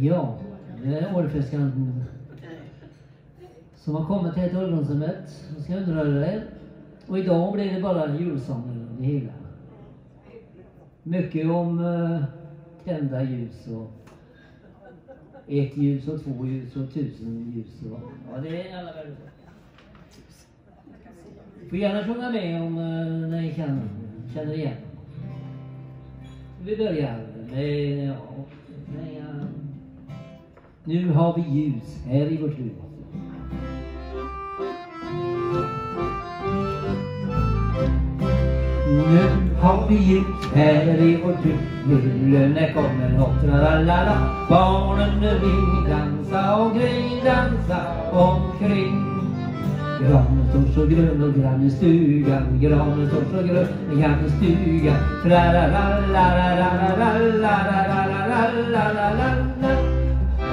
Ja, det är ålfiskaren som har kommit till ålderdomshemmet och ska underhålla det. Och idag blir det bara julsånger det hela. Mycket om uh, tända ljus och ett ljus och två ljus och tusen ljus. Och, ja, det är alla världens Får gärna sjunga med om uh, ni kan, känner igen. Vi börjar med, ja, med Nu har vi ljus här i vårt hus. Nu har vi ljus här i vårt hus. Julen är kommen och tralala. Barnen vill dansa och dansa omkring. Granen står så grön och grann i stugan. Granen står så grön och grannestugan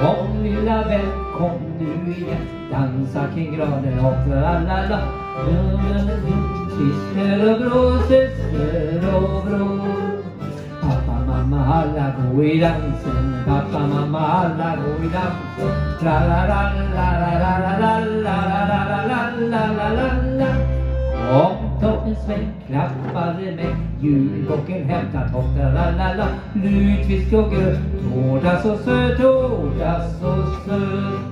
Kom lilla vän, kom nu igen Dansa kring granen och tralala tystnar och blåser snö och bror mamma, alla gå i dansen Pappa, mamma, alla gå i dansen Tra-la-la-la-la-la-la-la-la-la-la-la Om toppen sväng klappade mig Julbocken hämtat och la-la-la Lutfisk och gröt Tårta så söt, tårta så söt.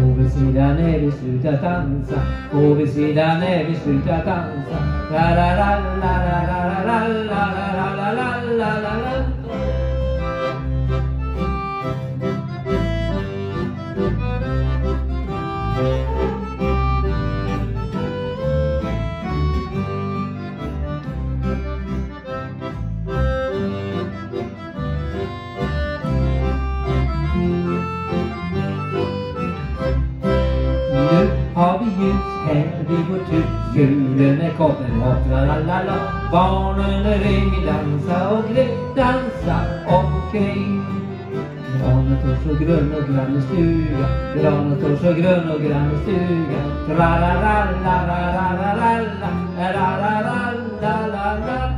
Gå vid sidan när vi slutat dansa Gå vid sidan när vi slutat dansa la la la la la la la la la la la la la la och la-la-la-la Barnen ringdansa och dansa omkring Granen står så grön och grann i grannestuga Granen står så grön och grann i grannestuga tra la la la la la la la la la la la la la la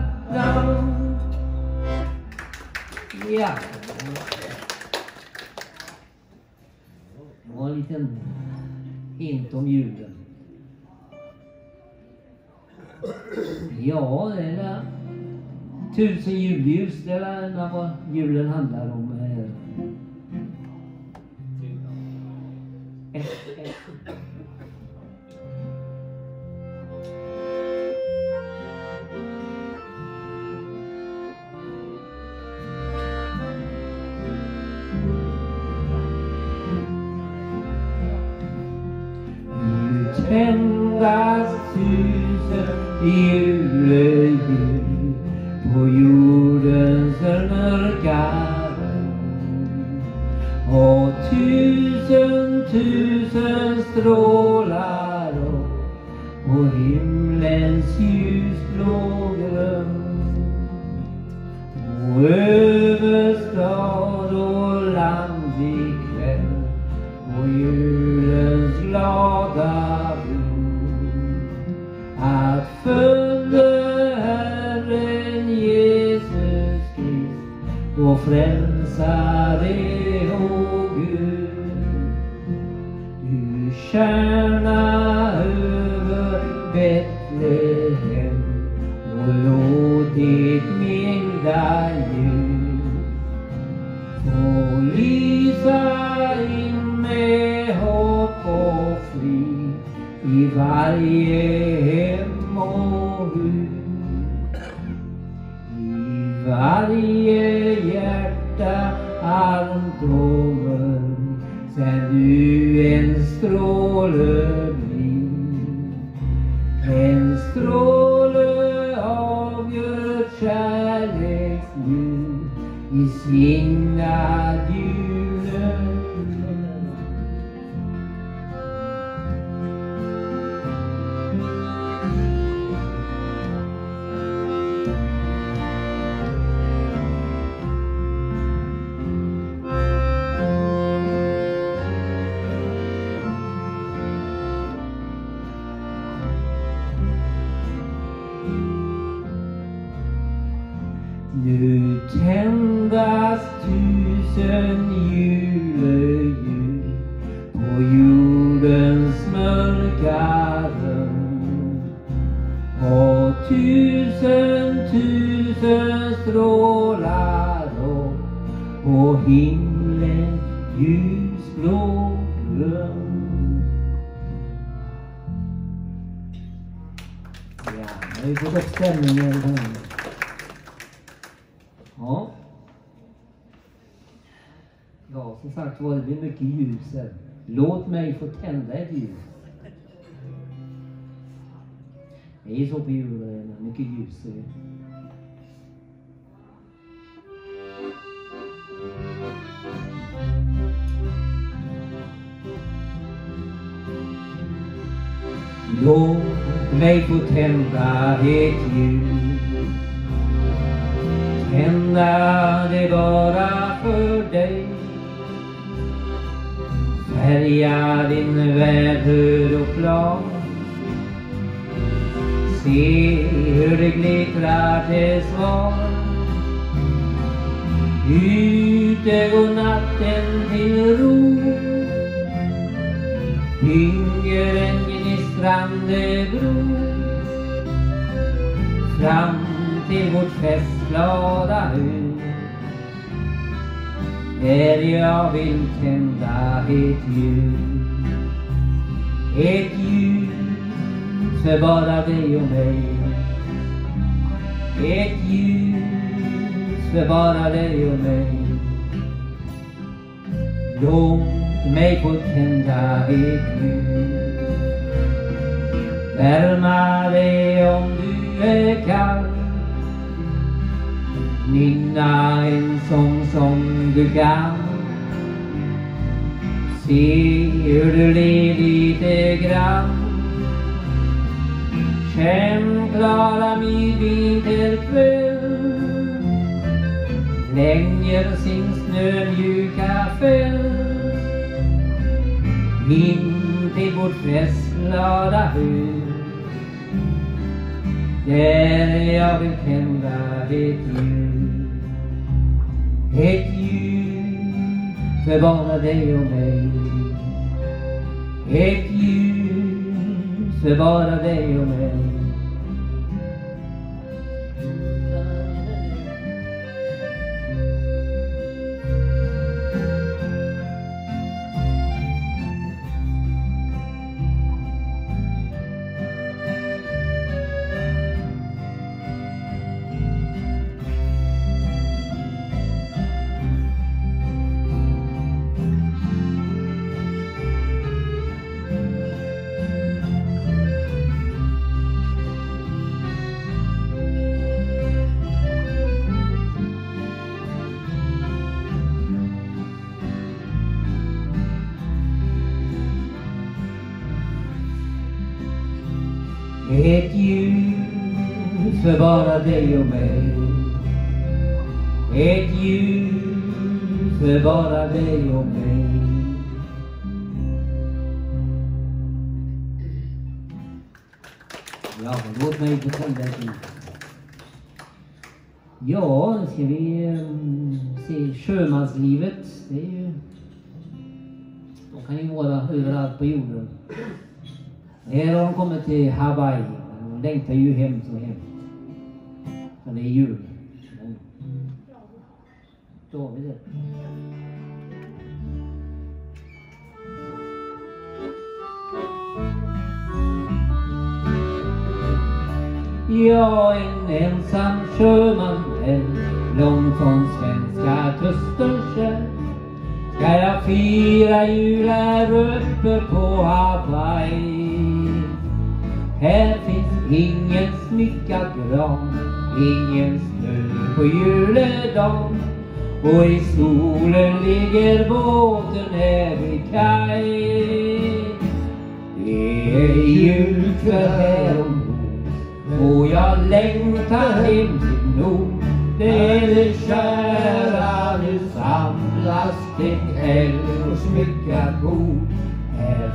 Ja. Det var en liten hint om julen. Ja, det är där. tusen julljus, det är vad julen handlar om. Ett, ett. ofrenda de Ja. Ja, som sagt var, det blir mycket ljus här. Låt mig få tända ett ljus. Det är så på julen, mycket ljus. Låt mig få tända ett ljus Tända det bara för dig. Färga din värld röd och klar Se hur det glittrar till svar. Ute går natten till ro. Bygger en gnistrande bro. Fram till vårt glada hus Där jag vill tända ett ljus Ett ljus för bara dig och mig. Ett ljus för bara dig och mig. Låt mig få tända ett ljus Värma dig om du är kall. Nynna en sång som du kan Se hur du ler lite grann. Känn klara midvinterkväll Länger sin snömjuka fäll. Min till vårt festglada hus. Där jag vill tända ett ljus Ett ljus för bara dig och mig Ett ljus för bara dig och mig på jorden. Här har de kommit till Hawaii. De längtar ju hem så hemskt. Men det är jul. Då har vi det. Jag en ensam sjöman väl, långt från svenska kusten själv. Ska jag fira jul här uppe på Hawaii? Här finns ingen smyckad gran, ingen snö på juledagen. Och i solen ligger båten här vid kaj. Det är julkväll här ombord och jag längtar hem till nord. Det är det kära nu samlas kring eld och smyckat bord.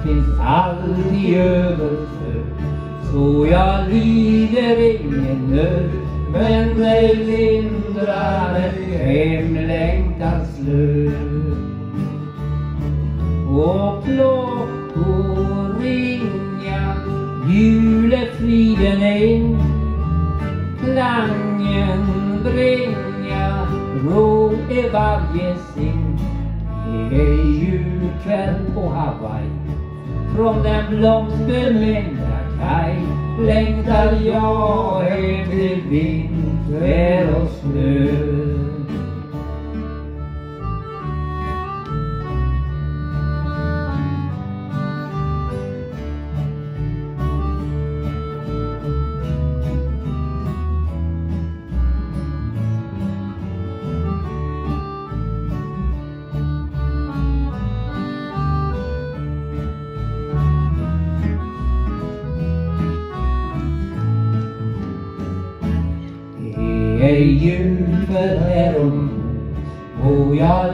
Finns allt i överflöd, så jag lider ingen nöd. Men mig lindrar en hemlängtans snö. Och klockor ringa, julefriden in. Klangen bringa, rå är varje sin. Det är julkväll på Hawaii. Från den blomstermängda kaj längtar jag hem till vinter och snö.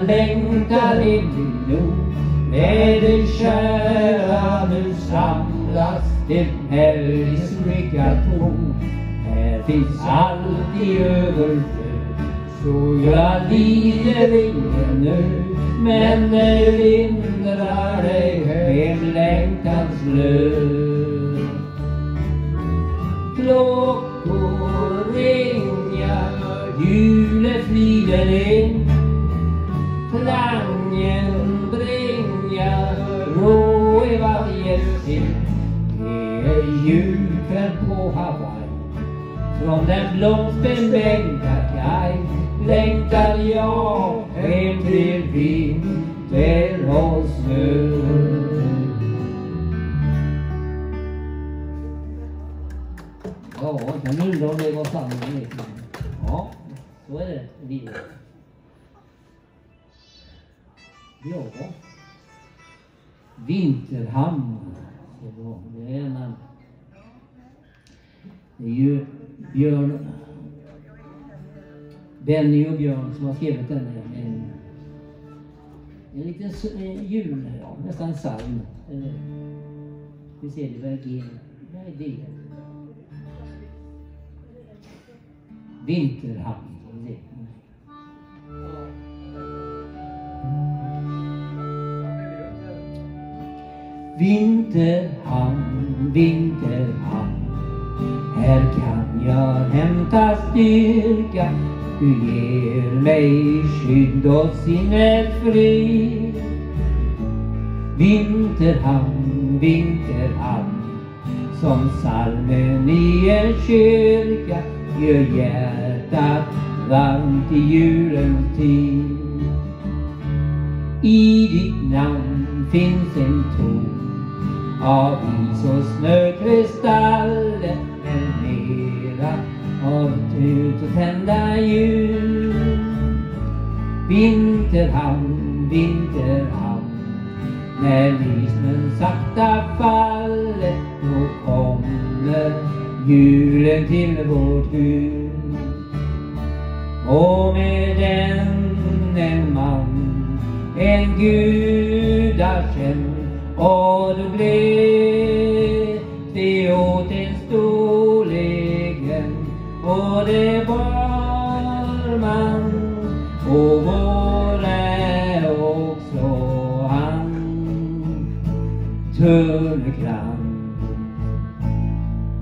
Längtar in till nord med det kära nu samlas till helgs lycka ton. Här finns allt i överflöd så jag lider ingen nöd men det lindrar dig hemlängtans löd. Klockor ringa, julefriden in. Klangen bringa, ro i varje sin. Det är julkväll på Hawaii. Från den blomstermängda kaj längtar jag hem till vinter och snö. Ja, kan undra om det var sanning. Ja, så är det. Vi- Ja. Vinterhamn. Det är en Det är ju Björn Benny och Björn som har skrivit den. En, en liten jul, ja, nästan en psalm. Eh, vi ser det. Vad är det? Vinterhamn. Vinterhamn, vinterhamn. Här kan jag hämta styrka. Du ger mig skydd och sinnesfrid Vinterhamn, vinterhamn. Som salmen i en kyrka Gör hjärtat varmt i julens tid. I ditt namn finns en tro av is och snökristaller men mera av ut och tända ljus. Vinterhamn, vinterhamn, när visnen sakta faller då kommer julen till vårt hus. Och med den en man, en gudakänd och då blev det åt en storleken och det var man och vår är också han. Törnekrans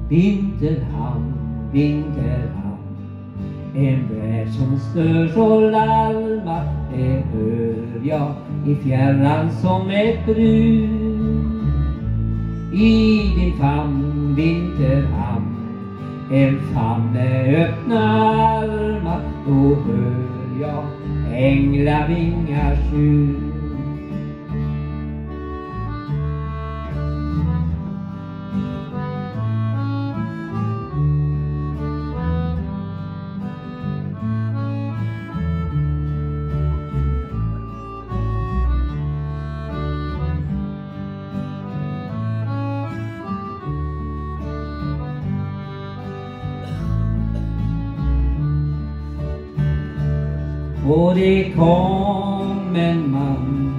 Vinterhamn, vinterhamn En värld som störs och larmar Det hör jag i fjärran som ett brus. I din famn, vinterhamn En famn med öppna armar Då hör jag änglavingars ljud. Och det kom en man,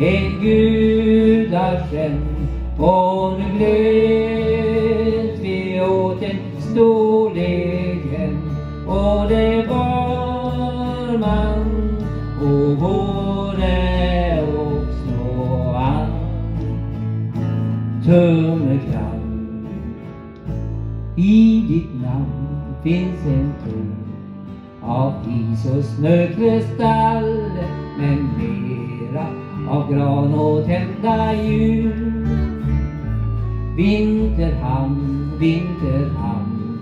en gudakänd och nu glöt vi åt en storleken och det var man. Och både också han, Tummelkram, i ditt namn finns en is och snökristall men mera av gran och tända ljus. Vinterhamn, vinterhamn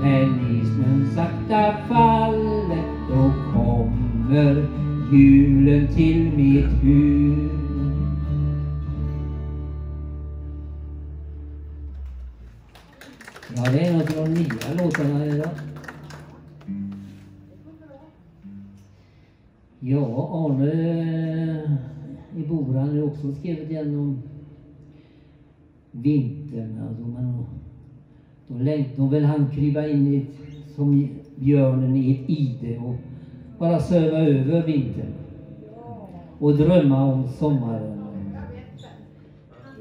när nysnön sakta faller då kommer julen till mitt hus. Ja, det är en av de nya låtarna idag. Ja, Arne eh, i Boran har också skrivit igen om vintern. Alltså, men då längtar väl han krypa in i ett, som björnen i ett ide och bara söva över vintern. Och drömma om sommaren.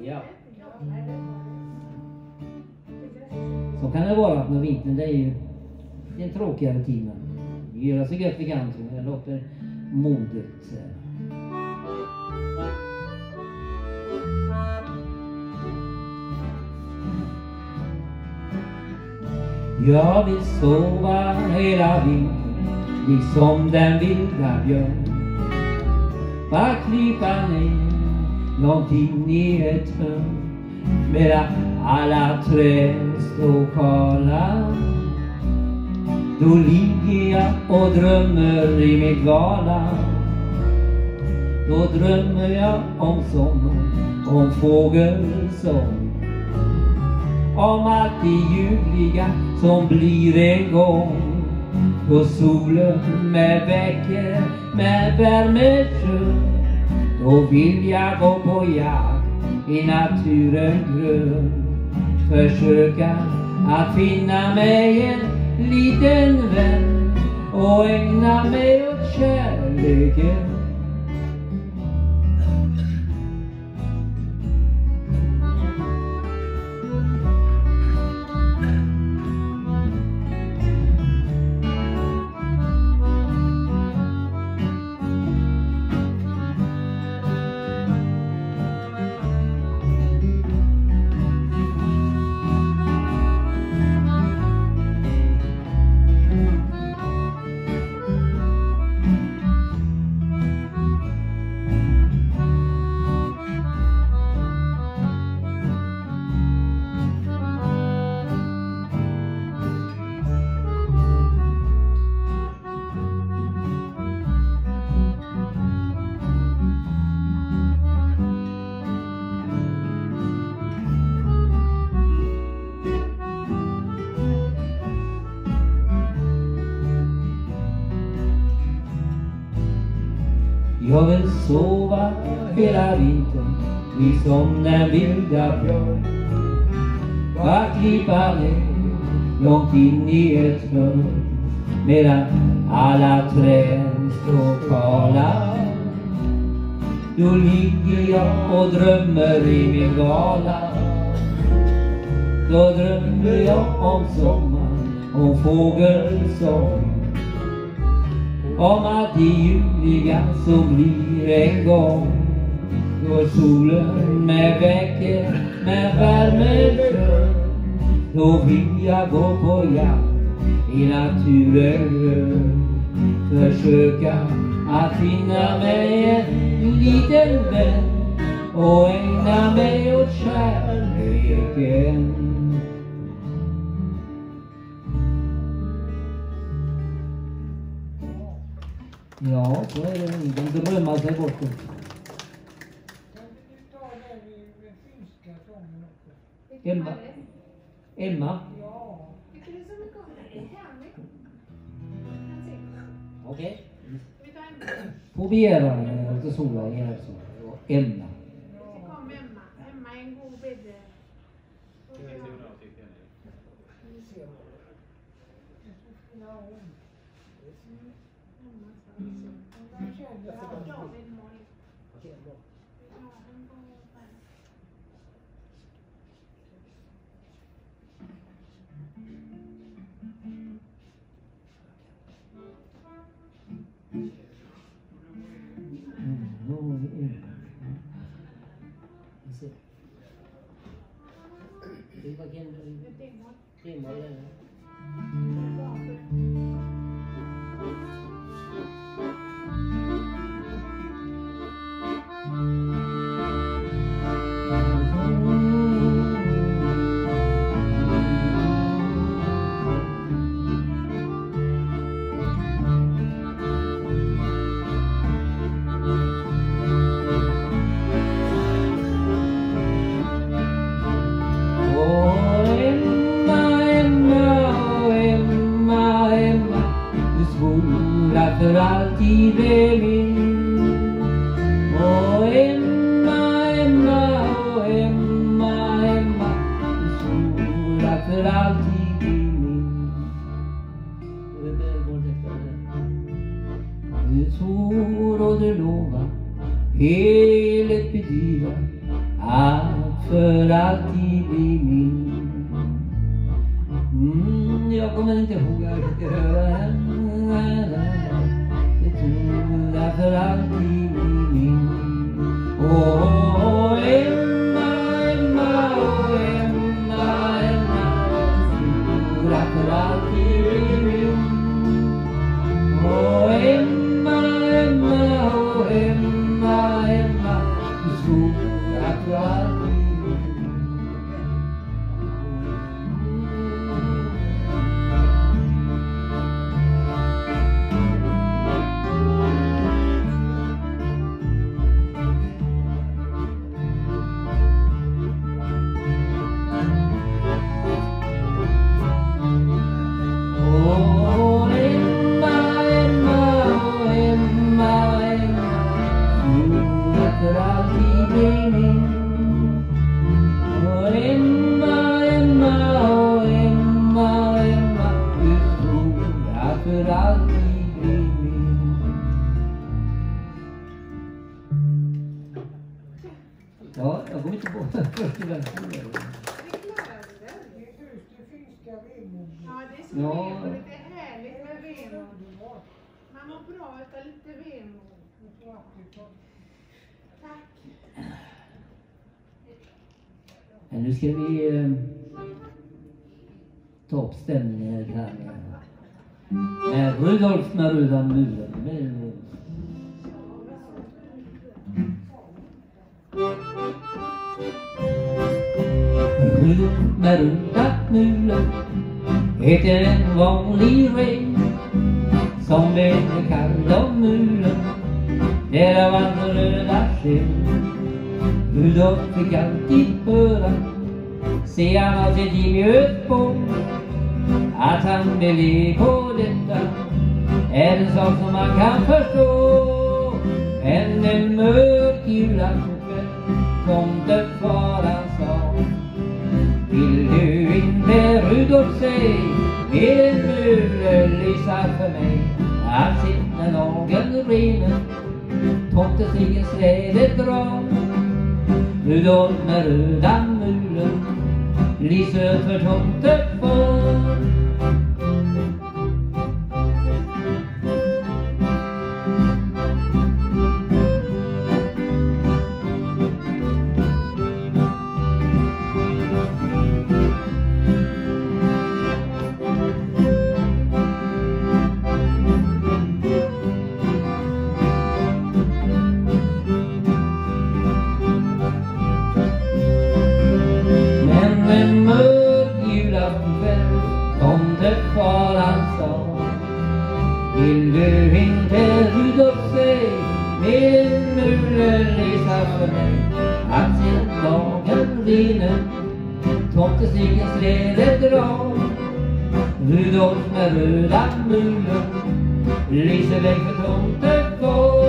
Ja. Så kan det vara med vintern. Det är ju den en tråkigare tid. Men vi gör så gott vi kan. Så jag låter modet. Jag vill sova hela vintern liksom den vilda björn. Bara krypa ner långt in i ett hörn medan alla träd står kala. Då ligger jag och drömmer i min dvala. Då drömmer jag om sommar, om fågelsång. Om allt det ljuvliga som blir en gång. Då solen med väcker, med värme. Då vill jag gå på jakt i naturen grön. Försöka att finna mig en liten vän och ägna mig åt kärleken. Hela vintern liksom den vilda björn. Bara klippa ner långt in i ett hörn medan alla träd står kala. Då ligger jag och drömmer i min gala. Då drömmer jag om sommaren, om fågelsång om att det ljuvliga som blir en gång. Då solen med väcker, med värme skön. Då vill jag gå på jakt i naturen grön. Försöka att finna mig en liten vän och ägna mig åt kärleken. Ja, så är det. De drömmar sig bort. Kan du ta den i den finska sången Emma. Emma. Ja. Så? Det är. Kan se. Okej. Får begära lite sola i här Kìm. För alltid bli min. Ja, jag kommer inte hus till finska vemodet. Ja, det är så Ja. vemodigt. Det är härligt med vemod. Man mår bra utav lite vemod. Tack. Nu ska vi eh, ta upp stämningen här med, med Rudolf med Rudolf med röda mulen heter en vanlig ren som blev kall av mulen där av hans Rudolf fick alltid höra Se han av sitt Östbom Att han blev på detta Är en sak som man kan förstå. Men en mörk julaftonskväll Tomtefaran sa Vill du inte Rudolf säg Med en mule lysa för mig? Att sitt när dagen rinner egen släde drar. Rudolf med röda mulen lyser för tomtefar. Men Vill du inte Rudolf säg med en mule lysa för mig att sedan dagen rinner tomtestigen släde drar Rudolf med röda mulen lyser väg för tomtefar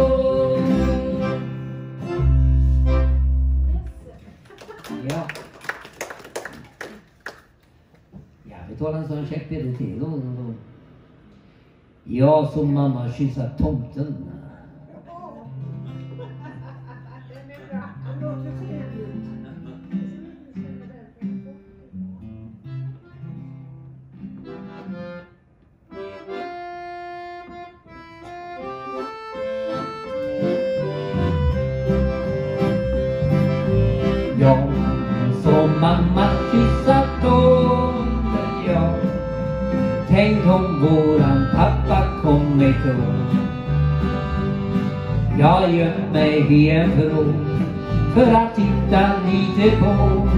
Ja. Ja, betalar en sån check blir det till då. då. Jag som mamma kyssa tomten. vi en vrå för att titta lite på.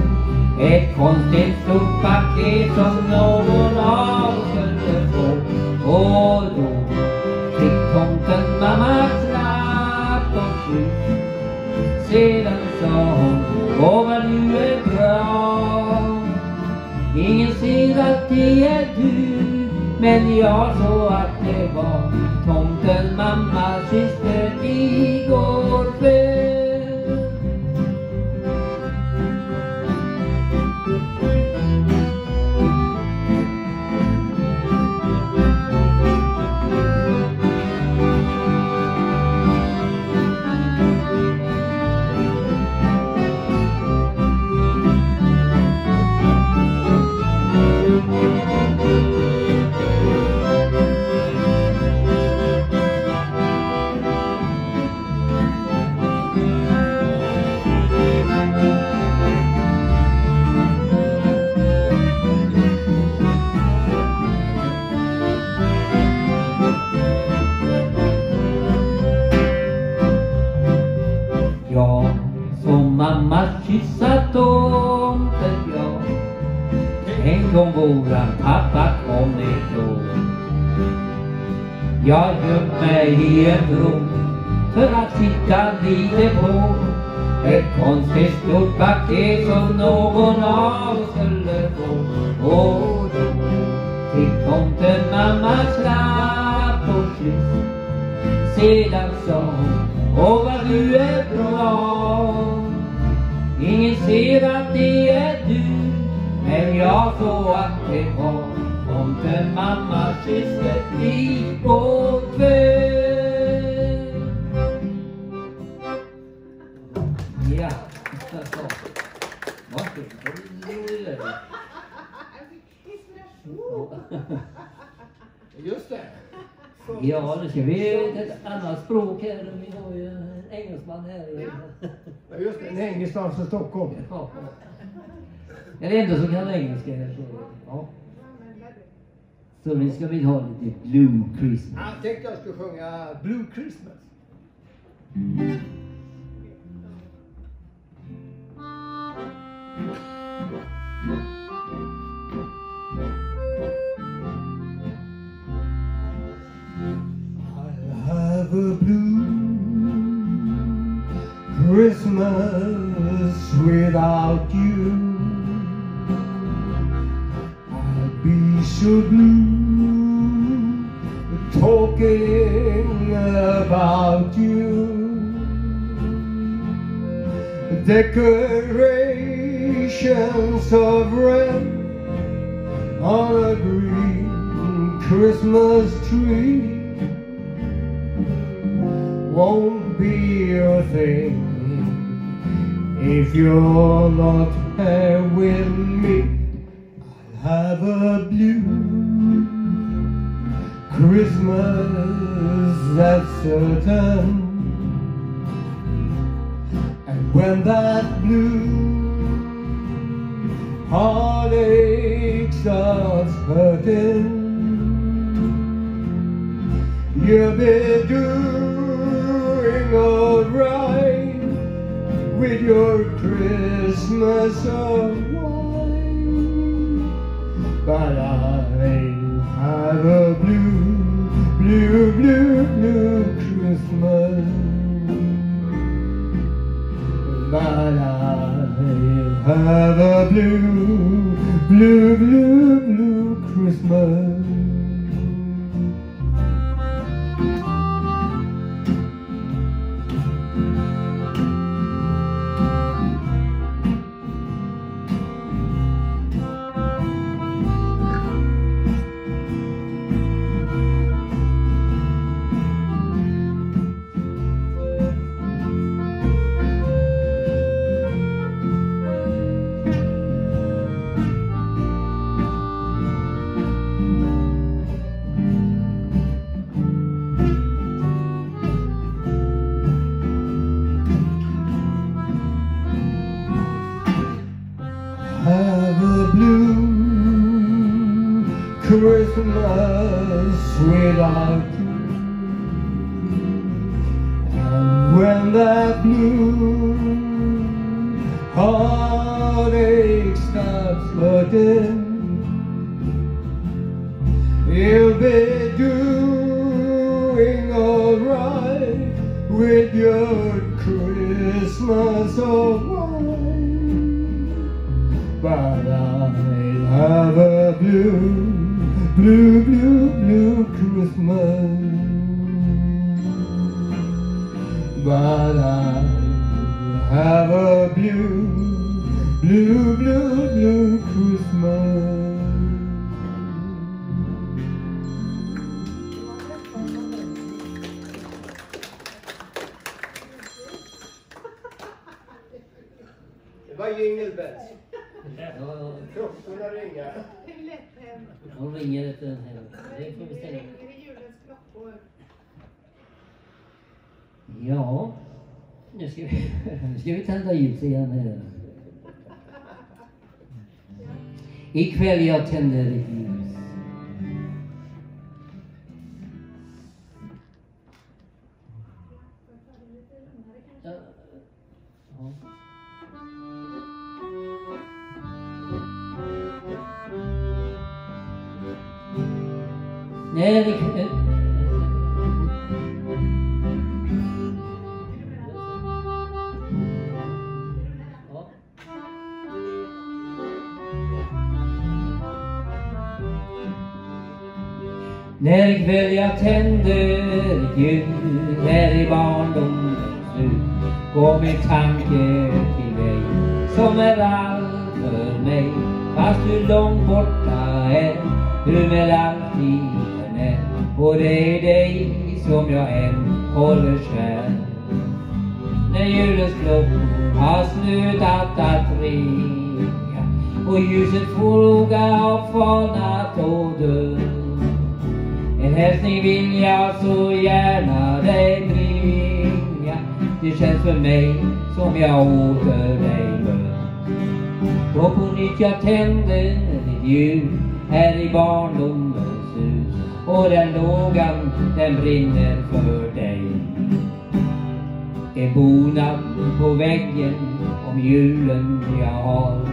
Ett konstigt stort paket som någon It's of noble art. längre stad från Stockholm. Ja. Jag är det enda som kan engelska här. Ja. Så nu ska vi ha lite Blue Christmas. Jag tänkte jag skulle sjunga Blue Christmas. Mm. decorations of red on a green Christmas tree. Won't be your thing if you're not nu ska vi tända ljus igen här. Ikväll jag tänder ett ljus. Ja. Ja. Nej, När ikväll jag tänder ett ljus här i barndomens slut? går min tanke till dig som är allt för mig fast du långt borta är du med alltid är och det är dig som jag än håller kär när julens klockor har slutat att ringa och ljuset fråga har falnat och dött. En hälsning vill jag så gärna dig bringa. Det känns för mig som jag åter dig mött. Då på nytt jag tänder ditt ljus här i barndomens hus och den lågan den brinner för dig. En bonad på väggen om julen jag har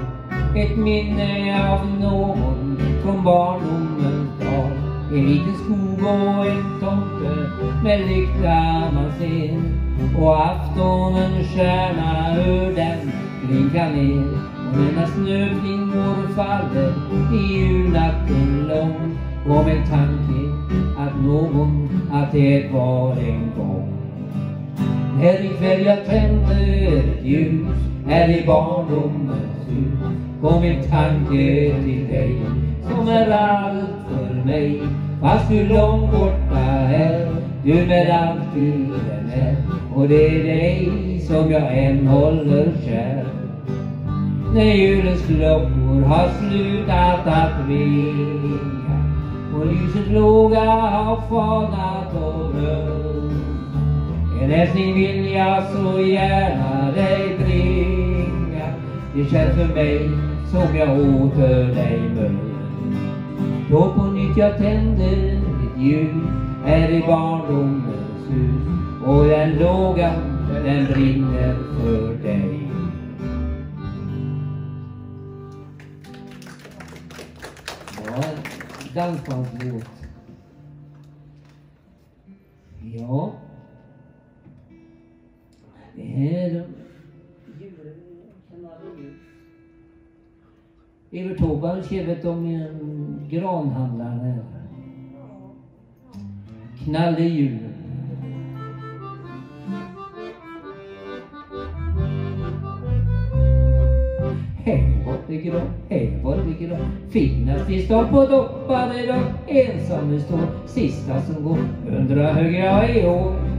Ett minne av någon från barndomens dag En liten skog och en tomte med lykta man ser Och aftonens stjärna ur den blinkar ner. Och när snöflingor faller i julnatten lång. Och med tanke att någon, att det var en gång. Här ikväll jag tänder ett ljus här i barndomens hus. Går min tanke till dig som är allt för mig fast du långt borta är du med allt du är. Med och det är dig som jag än håller kär. När julens klockor har slutat att ringa och ljusets låga har falnat och dött en hälsning vill jag så gärna dig bringa. Det känns för mig som jag åter dig möter. Då på nytt jag tänder ett ljus här i barndomens hus Och den lågan, den brinner för dig Ja, dansbandslåt. Ja. Det här... Evert Taube skrev om en granhandlare. här. Knall i julen. Här var det gran? här var. Finast i stan på doppade dag. Ensam står, sista som går. Undrar hur jag är i år.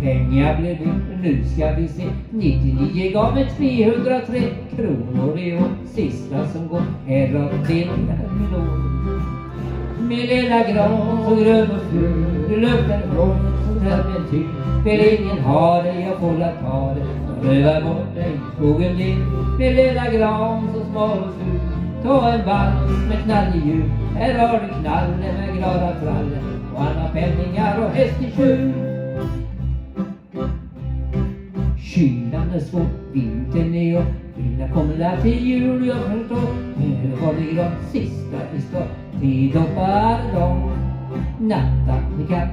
Pengar blev det, nu ska vi se. 99 gav mig 303 kronor i år. Sista som går är rakt till min. Min lilla gran så grön och ful, du luktar gott som terpentin. Vill ingen ha det, jag får la ta det. Jag rövar bort dig, skogen din. Min lilla gran så smal och ful. Ta en vals med knallig jul. Här har du knallen med glada trallen. Och alla penningar och häst i tjur. Kylan är svår, vintern är upp. Vinna kommer där till jul, jag förstår. Nu har det de sista i stad. Vi doppar dem. Natta med katt,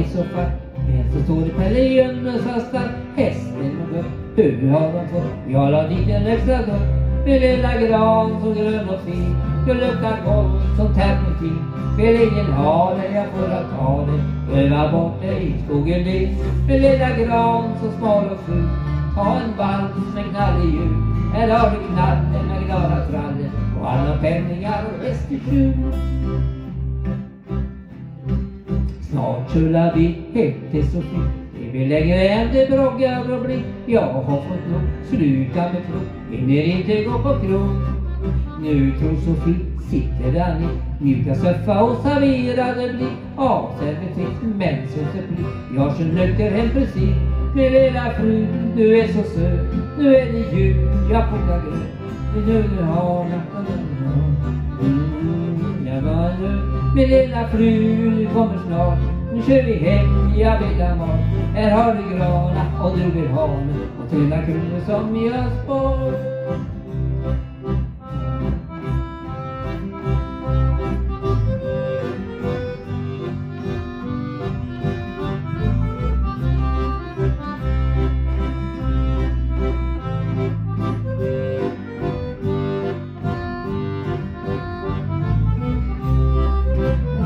i soffan. Men så står det Pelle Jönners hastar. Hästen och gött, hur har de fått? Jag la dit en extra dörr. Min lilla gran så grön och fin. du luktar gott som terpentin. Vill ingen ha det, jag får att ta det. Röva bort det i skogen din. Min lilla gran så smal och ful. Ta en vals med knallig jul. Här har du knallen med glada trallen. Och alla penningar och häst i tjur. Snart rullar vi hem till Sofie. Det blir längre än det broggar och blir. Jag har fått nog, sluta med tro. Hinner inte gå på krog. Nu tror Sofie sitter där i mjuka soffa och serverade blir avservice men så blir jag så nötter hem precis. Min lilla fru, du är så söt. Nu är det jul, jag kokar gröt. Nu mm, du har mm, jag var nu min lilla fru, du kommer snart nu kör vi hem, jag vill ha mat här har vi grana och du vill ha nu och trilla kronor som jag spar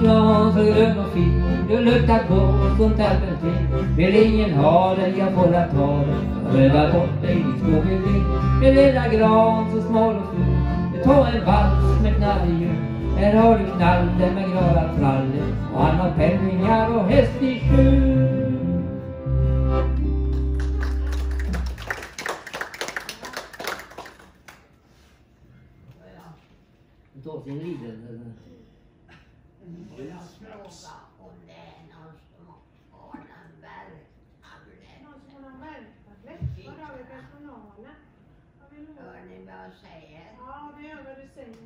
glas och grön och fin. Du luktar gott som terpentin. Vill ingen ha den, jag får att ta den. Jag rövar bort dig i skogen din. Lilla gran så smal och ful. Du tar en vals med knallig jul. Här har du knallen med glada trallen. Och han har penningar och häst i tjur. Ta sin lidelse. Jag frågar om det är någon som har en värktablet. Som har har vi personalen? Vad vill du ha? Hör ni vad jag säger? Ja, det gör vad du säger.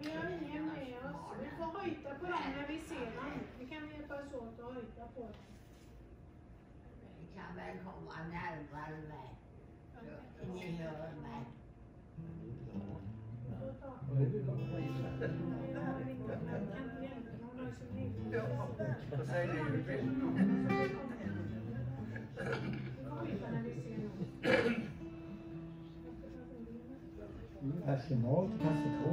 Vi har ingen med oss. Vi får hojta på dem när vi ser dem. Vi kan hjälpas åt att hojta på dem. Ni kan väl komma närmare mig? Så ni hör mig. Vi. Vi har har egen- Vad säger ni? Vi till två.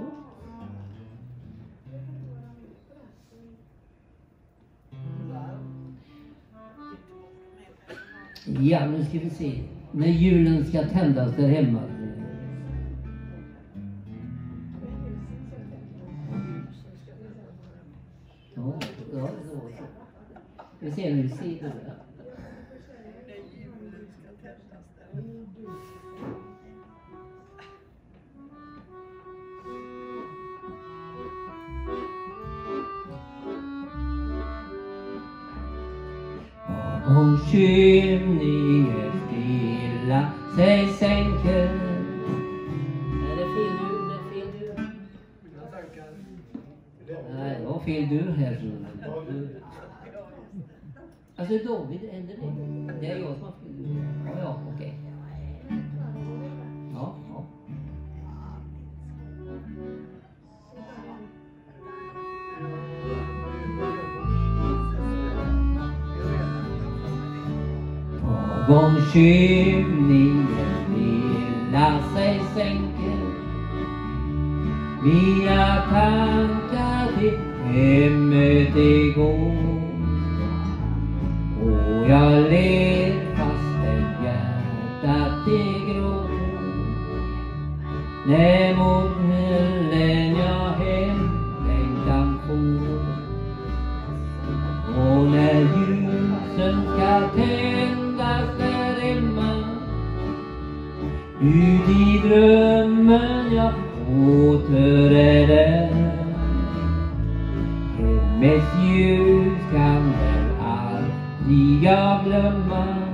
Ja, nu ska vi se. När julen ska tändas där hemma. Ja, ja, så. Vi ser nu, ser du det? Om skymningen stilla sig sänker Är det fel dur? Det är fel dur? Nej, det var fel dur här. Alltså David, är det det? Det är jag som har fel dur. Ja, ja, okej. Ja, Om skymningen lilla sig sänker Mina tankar till hemmet igår. Och jag lever ya muhterelere Mes yeux calmes à diablement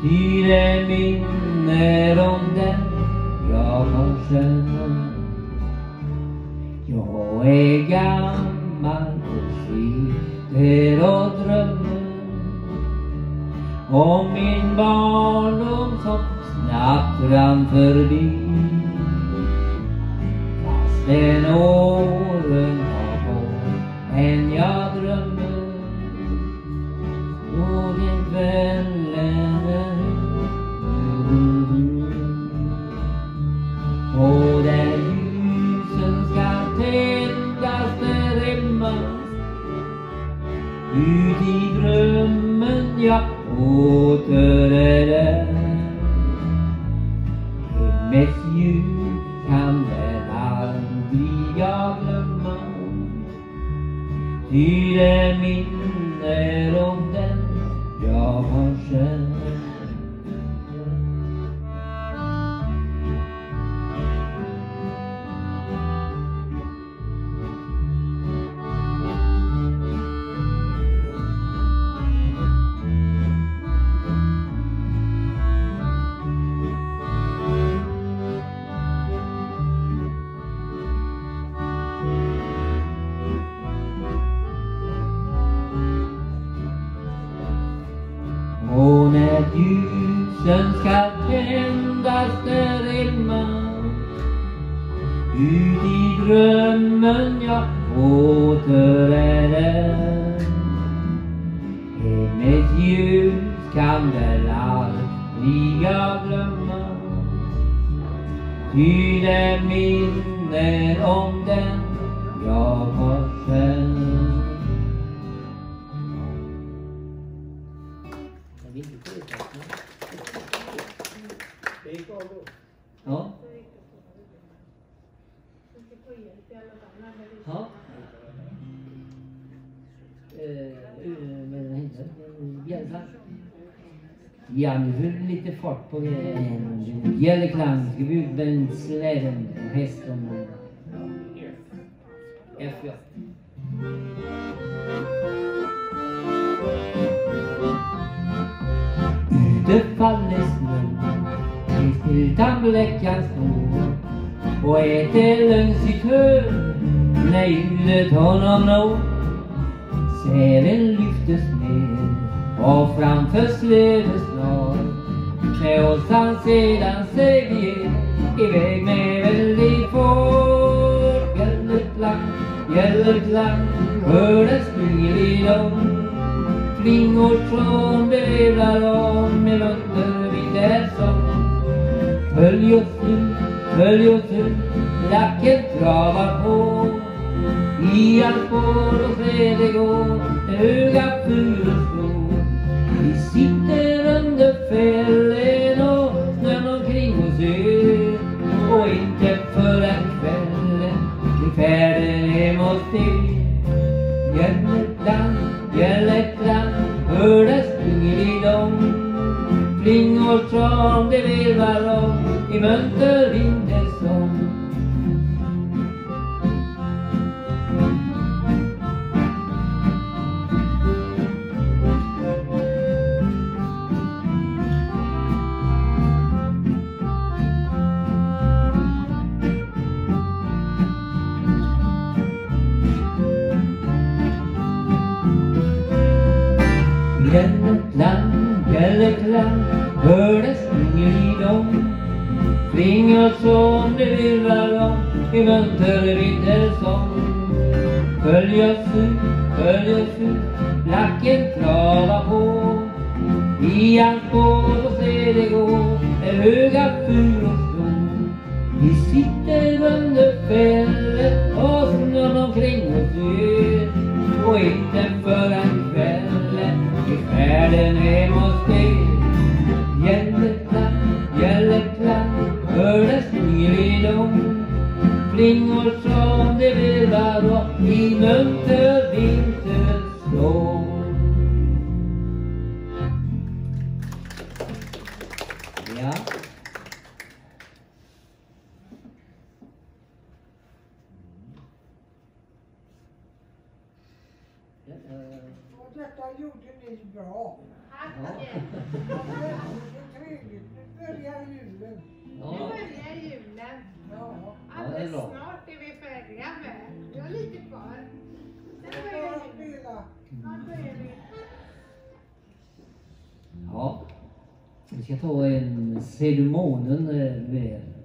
Tire minne ronden jag har sjön Jag är gammal och sitter och min barndom som snabbt rann förbi water that I could Till I minner om den jag har känt. Ja, nu Jan höll lite fart på Bjälleklansgubben, släden och hästen. F4. Ute faller snön, tills till tandläkaren står och äter lugn sitt hö när ljudet honom når. Sälen lyftes ner och framför släde slädes med oss han sedan segit iväg med väldigt fort bjällerklang, gällerklang hördes dyngelidom Flingor som bevlar om i vintervindens sång Följ oss ut, följ oss ut, jacken travar på. I allt spår och se det går, öga ful och slå. Vi sitter longue et les ballons, ils me Hardenemos que Ja. Vi ska ta en ceremonen eh, med.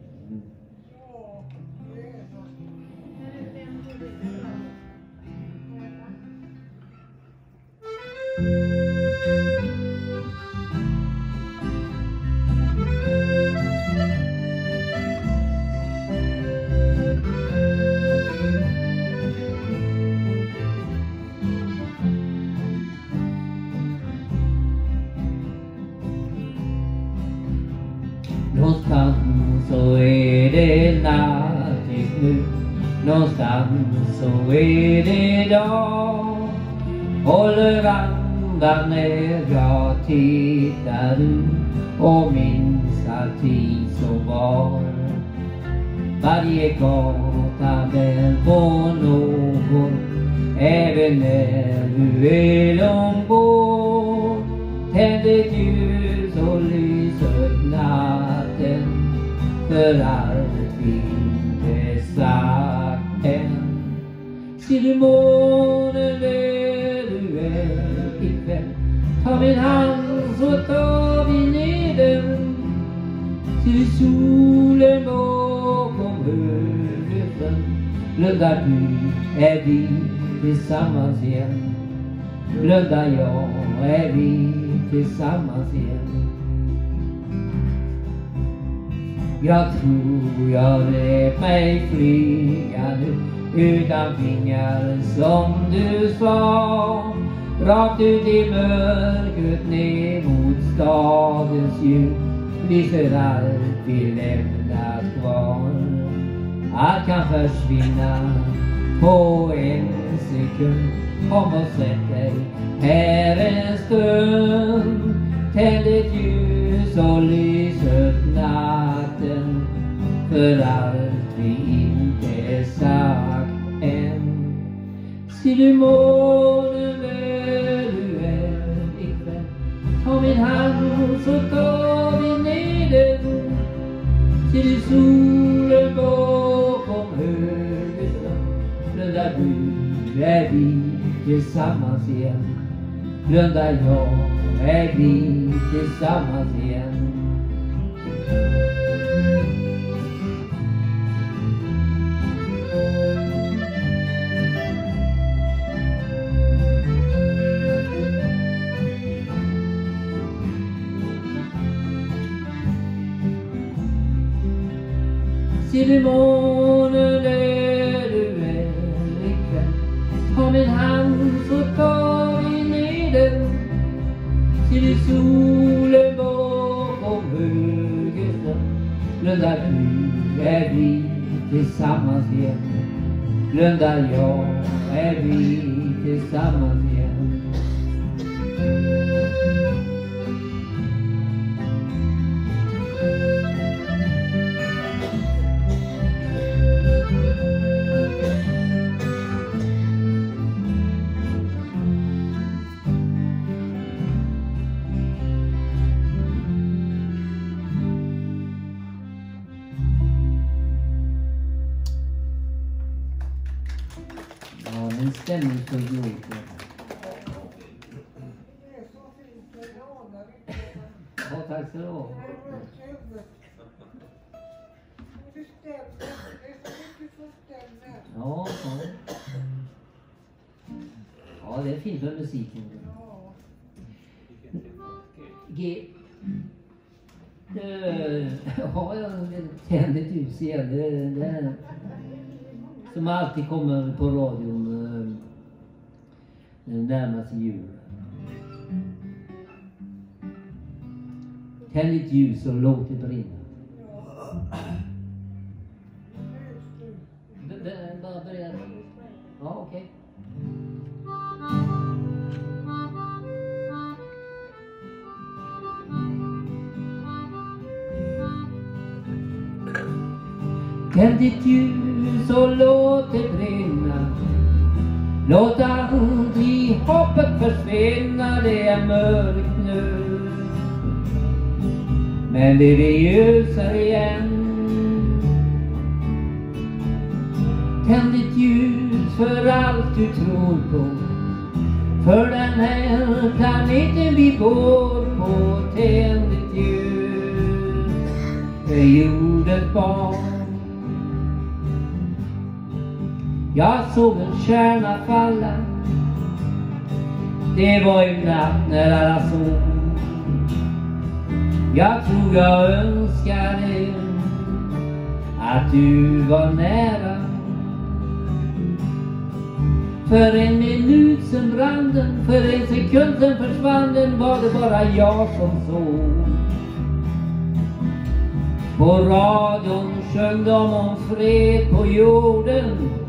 Så är det dag. Håller andan när jag tittar ut och minns alltid så var. Varje gata bär på någon även när du är långt bort. Tänd ett ljus och lys upp natten för allt finns inte sagt än. Ser du månen där du är ikväll? Ta min hand så tar vi ner den till solen bakom högen Blundar du är vi tillsammans igen? Blundar jag är vi tillsammans igen? Jag tror jag lät mig flyga nu utan vingar som du sa Rakt ut i mörkret ner mot stadens djup lyser allt vi lämnat kvar. Allt kan försvinna på en sekund. Kom och sätt dig här en stund. Tänd ett ljus och lys upp natten för allt vi inte sagt sant. Ser du månen du är ikväll? Ta min hand så tar vi ner den du solen bakom högerstrand Blundar du är vi tillsammans igen Blundar jag är vi Ser du månen där du är ikväll? Ta min hand så tar vi ner den du solen bakom högerstrand? Blundar du är vi tillsammans igen Blundar jag igen Ja, stämmer. Det är så mycket som stämmer. Ja, ja. Ja, det är fint med musiken. Ja. G. Har jag tänder ett ljus igen. Det, det, som alltid kommer på radion eh, när det närmar sig jul. Tänd ett ljus och låt det brinna. B- Bara börja. Ja, okej. Tänd ditt ljus och låt det brinna Låt aldrig hoppet försvinna, det är mörkt nu Men det blir ljusare igen Tänd ditt ljus för allt du tror på. För den här planeten vi bor på. Tänd ditt ljus för jordens barn. Jag såg en stjärna falla. Det var ju natt när alla sov. Jag tror jag önskade att du var nära. För en minut sen brann den, för en sekund sen försvann den, var det bara jag som såg. På radion sjöng de om fred på jorden.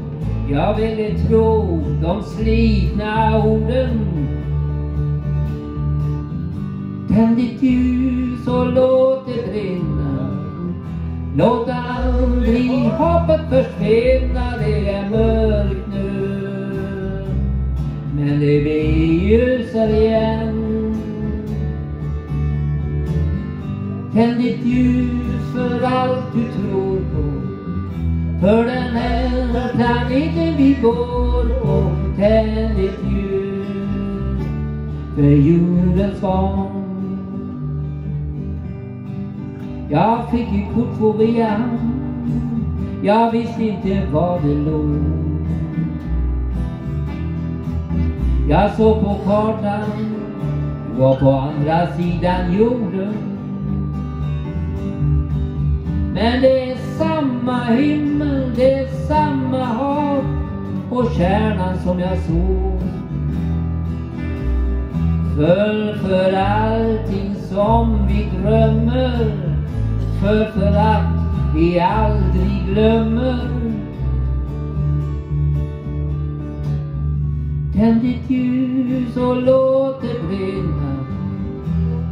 Jag ville tro de slitna orden. Tänd ditt ljus och låt det brinna. Låt aldrig hoppet försvinna, det är mörkt nu. Men det blir ljusare igen. Tänd ditt ljus för allt du tror på. För den här planeten vi bor på. Tänd ett ljus för jordens barn. Jag fick ett kort på rean. Jag visste inte var det låg. Jag såg på kartan, det var på andra sidan jorden. Men det är samma himmel, det är samma hav och kärnan som jag såg. Föll för allting som vi drömmer, för för att vi aldrig glömmer. Tänd ditt ljus och låt det brinna.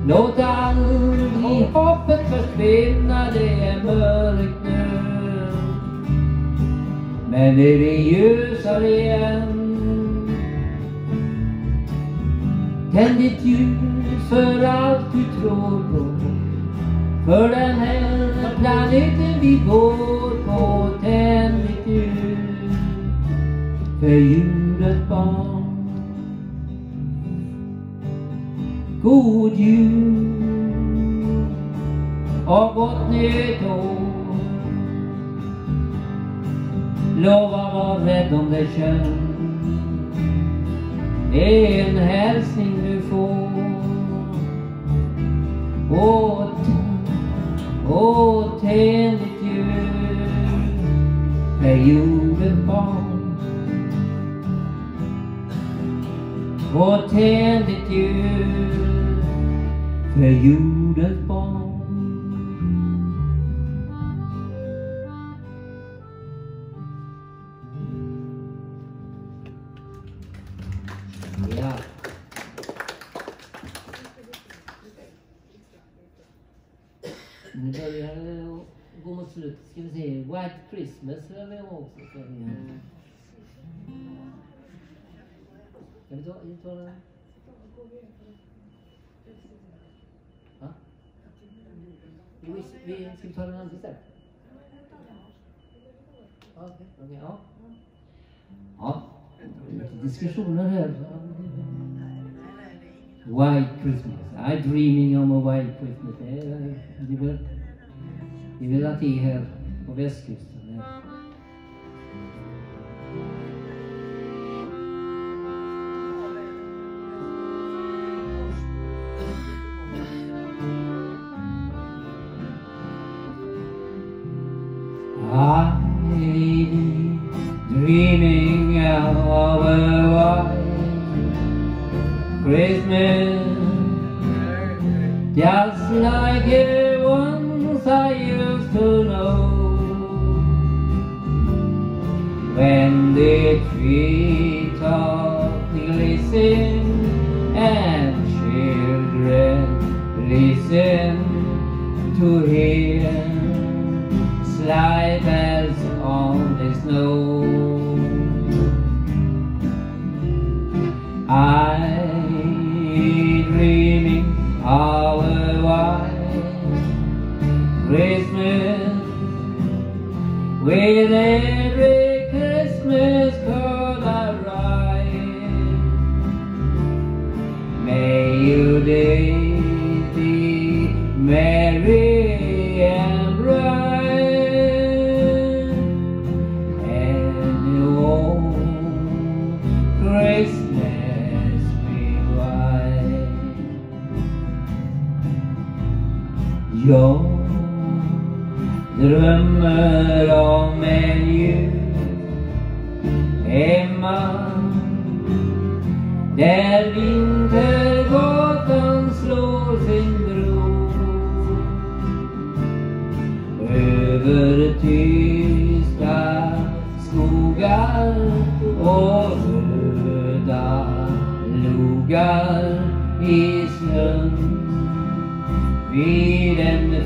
Låt aldrig hoppet försvinna, det är mörkt nu. Men det blir ljusare igen. Tänd ditt ljus för allt du tror på. För den här planeten vi går på. Tänd ditt ljus för jordens barn. God jul och gott nytt år. Lova var rädd om. Det är en hälsning du får. Och och tänd ditt ljus för jordens Och tänd ett ljus för jordens barn. Ja. Nu börjar det gå mot slutet. Ska vi se. White Christmas hör vi om också. Mm. Vi, vi, ska vi ta den andra istället? Ja, Okej, okej, ja. Ja, lite diskussioner här. White Christmas. I dreaming om a white Christmas. Det är, det är väl, det är väl att det är här på västkusten.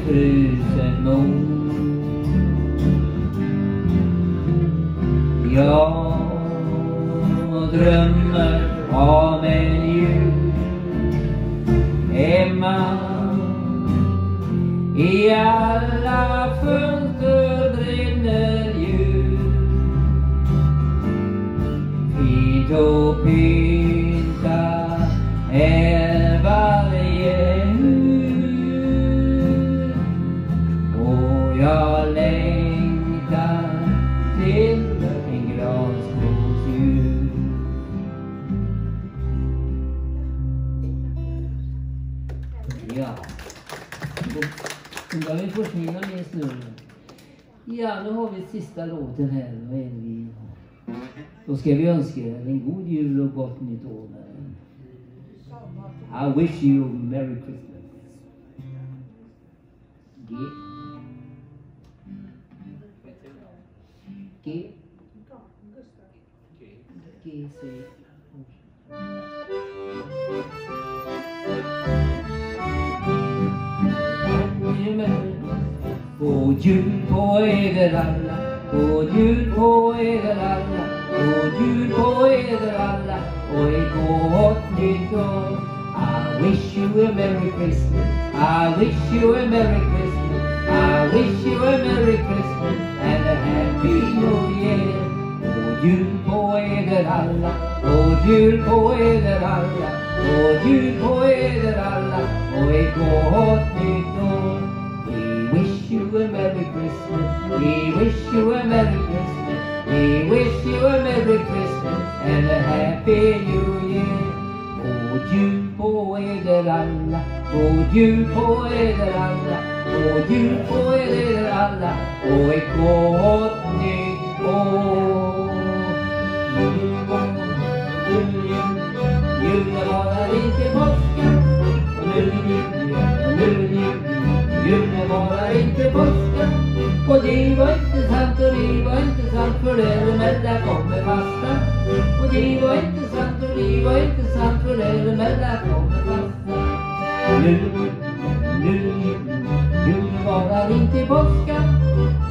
En Vi er en god jul nytt år. Er? I wish you a Merry Christmas. Jul på eder alla, jul på eder alla, på eder alla och ett gott. I wish you a Merry Christmas, I wish you a Merry Christmas, I wish you a Merry Christmas and a Happy New Year. God jul på eder alla, god jul på eder alla, god jul på eder alla gott nytt år. We wish you a Merry Christmas, we wish you a Merry Christmas, we wish you a Merry Christmas and a Happy New Year. God jul på eder alla, god jul på eder alla, god jul på eder alla och ett gott nytt år. Jul, jul, jul, julen varar inte påsken och nu är det jul igen, och nu är det jul igen. Julen varar inte påsken och det var inte sant och det var inte sant för däremellan kommer fasta. Och det var inte sant och det var inte sant för däremellan kommer fasta. Nu, nu, nu varar inte påsken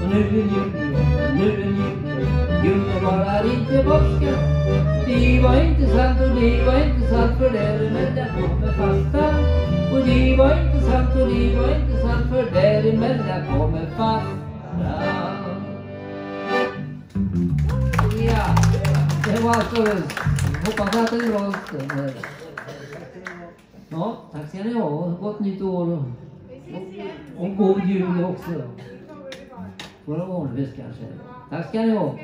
och nu nu, nu, nu varar inte påsken. Det var inte sant och det var inte sant för däremellan kommer fasta. Och det var inte sant och det var inte sant för däremellan kommer fasta. Ja, det var alltså, hoppas att det var det. Ja, tack ska ni ha och gott nytt år och, och, och god jul också. Våra vanligvis kanske. Tack ska ni ha.